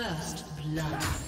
First blood.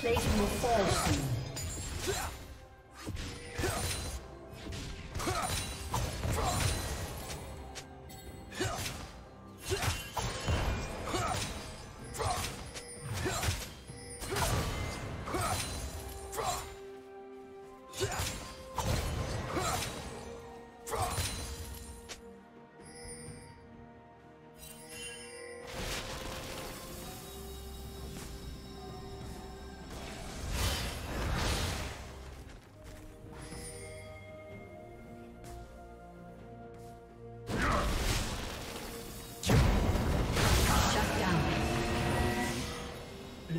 Plating will fall soon.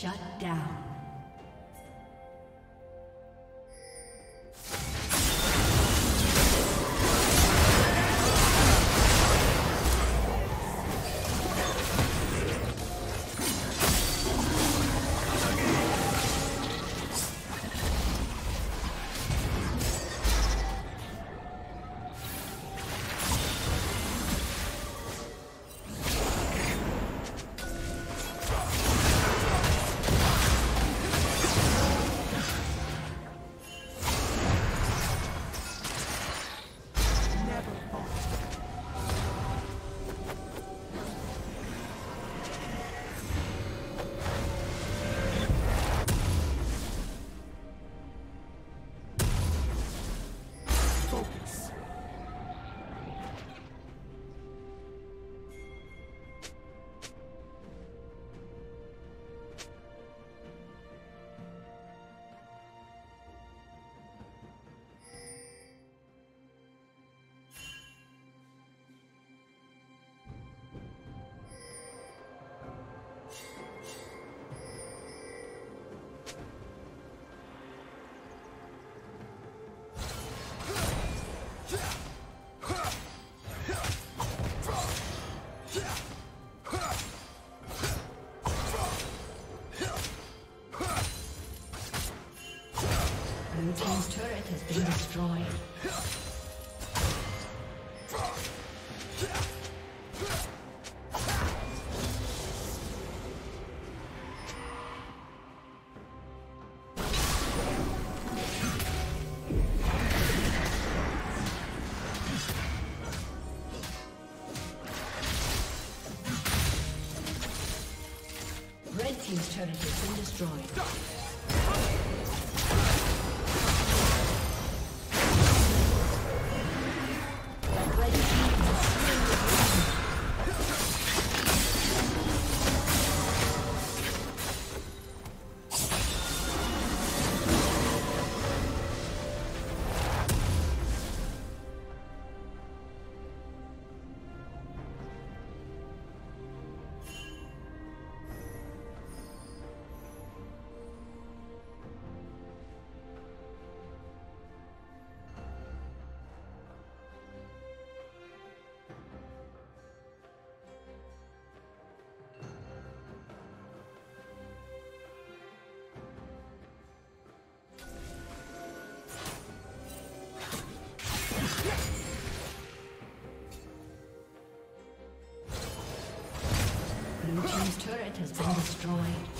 Shut down. Destroyed. Has been destroyed.